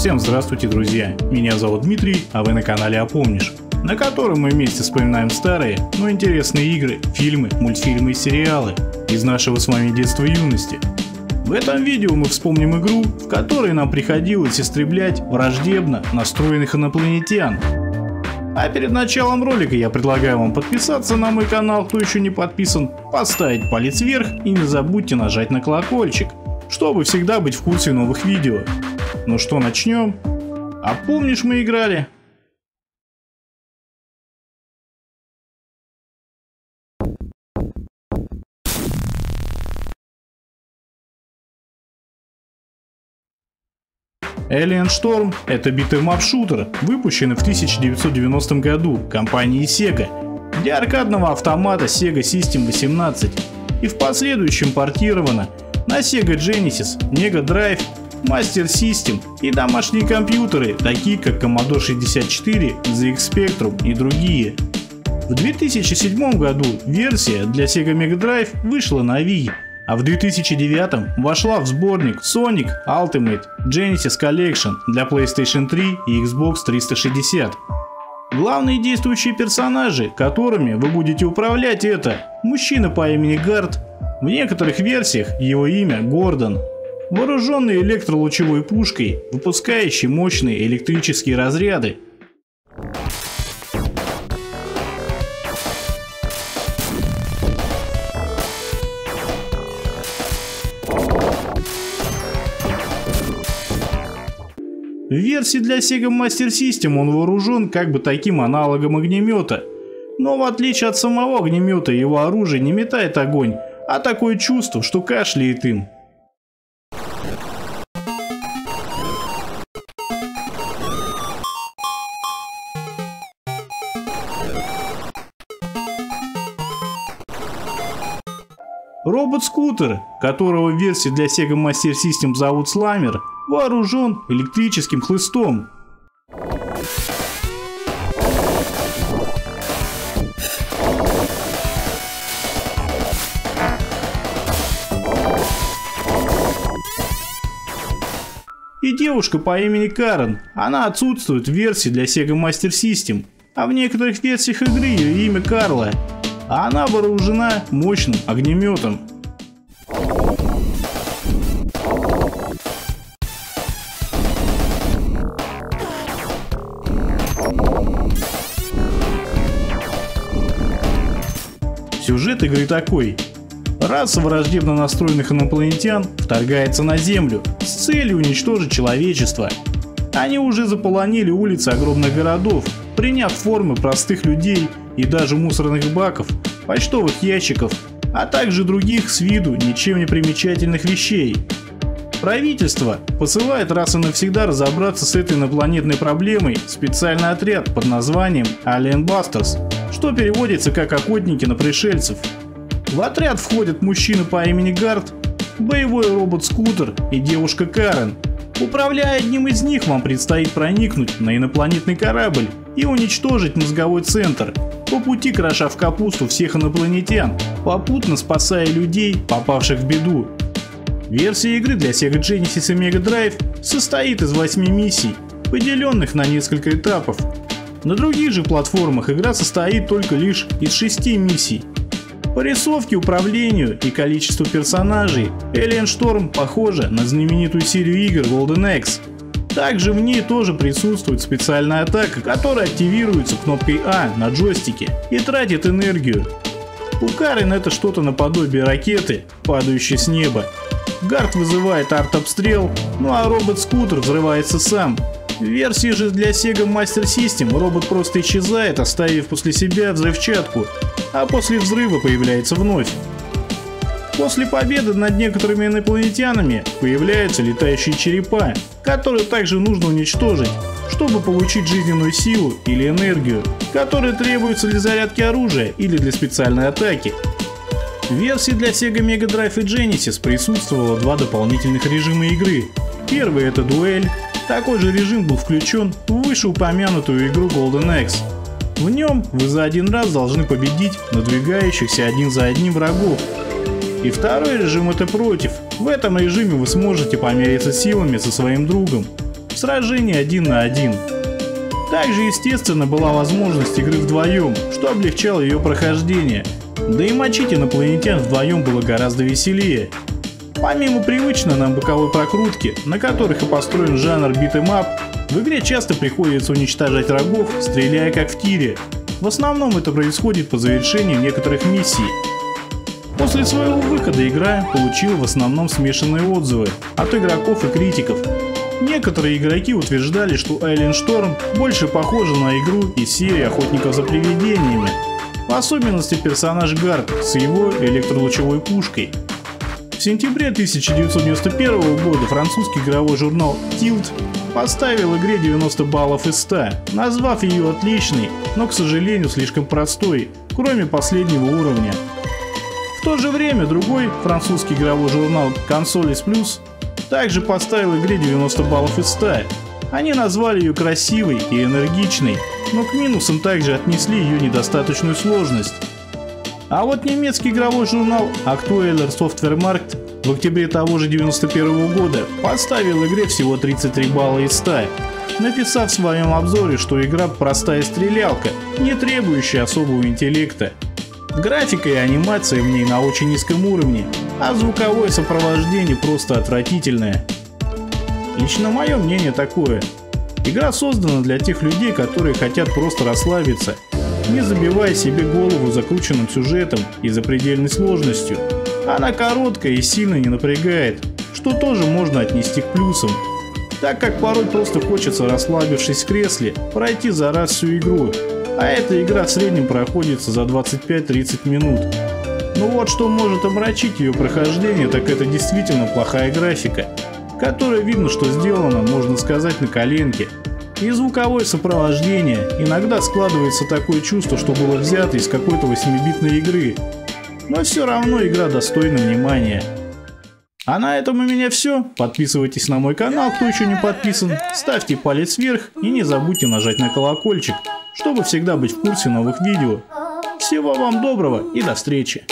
Всем здравствуйте, друзья! Меня зовут Дмитрий, а вы на канале Опомнишь, на котором мы вместе вспоминаем старые, но интересные игры, фильмы, мультфильмы и сериалы из нашего с вами детства и юности. В этом видео мы вспомним игру, в которой нам приходилось истреблять враждебно настроенных инопланетян. А перед началом ролика я предлагаю вам подписаться на мой канал, кто еще не подписан, поставить палец вверх и не забудьте нажать на колокольчик, чтобы всегда быть в курсе новых видео. Ну что, начнем? А помнишь мы играли? Alien Storm – это beat 'em up-шутер, выпущенный в 1990 году компанией Sega для аркадного автомата Sega System 18 и в последующем портировано на Sega Genesis, Mega Drive, Master System и домашние компьютеры, такие как Commodore 64, ZX Spectrum и другие. В 2007 году версия для Sega Mega Drive вышла на Wii, а в 2009 вошла в сборник Sonic Ultimate Genesis Collection для PlayStation 3 и Xbox 360. Главные действующие персонажи, которыми вы будете управлять это мужчина по имени Гард, в некоторых версиях его имя Гордон, вооруженный электролучевой пушкой, выпускающий мощные электрические разряды, В версии для Sega Master System он вооружен как бы таким аналогом огнемета. Но в отличие от самого огнемета его оружие не метает огонь, а такое чувство, что кашляет им. Робот-скутер, которого в версии для Sega Master System зовут Сламер, вооружен электрическим хлыстом. И девушка по имени Карен, она отсутствует в версии для Sega Master System, а в некоторых версиях игры ее имя Карла, а она вооружена мощным огнеметом. Сюжет игры такой. Раса враждебно настроенных инопланетян вторгается на Землю с целью уничтожить человечество. Они уже заполонили улицы огромных городов, приняв формы простых людей и даже мусорных баков, почтовых ящиков, а также других с виду ничем не примечательных вещей. Правительство посылает раз и навсегда разобраться с этой инопланетной проблемой специальный отряд под названием Alien Busters, что переводится как охотники на пришельцев. В отряд входят мужчина по имени Гард, боевой робот-скутер и девушка Карен. Управляя одним из них, вам предстоит проникнуть на инопланетный корабль и уничтожить мозговой центр, по пути кроша в капусту всех инопланетян, попутно спасая людей, попавших в беду. Версия игры для Sega Genesis и Mega Drive состоит из 8 миссий, поделенных на несколько этапов. На других же платформах игра состоит только лишь из 6 миссий. По рисовке, управлению и количеству персонажей Alien Storm похожа на знаменитую серию игр Golden Axe, также в ней тоже присутствует специальная атака, которая активируется кнопкой А на джойстике и тратит энергию. У Карен это что-то наподобие ракеты, падающей с неба. Гард вызывает арт-обстрел, ну а робот-скутер взрывается сам. В версии же для Sega Master System робот просто исчезает, оставив после себя взрывчатку, а после взрыва появляется вновь. После победы над некоторыми инопланетянами появляются летающие черепа, которые также нужно уничтожить, чтобы получить жизненную силу или энергию, которые требуются для зарядки оружия или для специальной атаки. В версии для Sega Mega Drive и Genesis присутствовало два дополнительных режима игры. Первый это дуэль. Такой же режим был включен в вышеупомянутую игру Golden Axe. В нем вы за один раз должны победить надвигающихся один за одним врагов, и второй режим это против. В этом режиме вы сможете помериться силами со своим другом. В сражении один на один. Также, естественно, была возможность игры вдвоем, что облегчало ее прохождение. Да и мочить инопланетян вдвоем было гораздо веселее. Помимо привычной нам боковой прокрутки, на которых и построен жанр beat 'em up, в игре часто приходится уничтожать врагов, стреляя как в тире. В основном это происходит по завершении некоторых миссий. После своего выхода игра получила в основном смешанные отзывы от игроков и критиков. Некоторые игроки утверждали, что Island Storm больше похожа на игру из серии Охотников за привидениями, в особенности персонаж Гард с его электролучевой пушкой. В сентябре 1991 года французский игровой журнал Tilt поставил игре 90 баллов из 100, назвав ее отличной, но, к сожалению, слишком простой, кроме последнего уровня. В то же время другой французский игровой журнал Consoles Plus также поставил игре 90 баллов из 100. Они назвали ее красивой и энергичной, но к минусам также отнесли ее недостаточную сложность. А вот немецкий игровой журнал Actueller Software Markt в октябре того же 91 года поставил игре всего 33 балла из 100, написав в своем обзоре, что игра простая стрелялка, не требующая особого интеллекта. Графика и анимация в ней на очень низком уровне, а звуковое сопровождение просто отвратительное. Лично мое мнение такое. Игра создана для тех людей, которые хотят просто расслабиться не забивая себе голову закрученным сюжетом и запредельной сложностью. Она короткая и сильно не напрягает, что тоже можно отнести к плюсам, так как порой просто хочется, расслабившись в кресле, пройти за раз всю игру, а эта игра в среднем проходится за 25-30 минут. Ну вот что может омрачить ее прохождение, так это действительно плохая графика, которая видно, что сделана, можно сказать, на коленке, и звуковое сопровождение. Иногда складывается такое чувство, что было взято из какой-то 8-битной игры. Но все равно игра достойна внимания. А на этом у меня все. Подписывайтесь на мой канал, кто еще не подписан. Ставьте палец вверх и не забудьте нажать на колокольчик, чтобы всегда быть в курсе новых видео. Всего вам доброго и до встречи.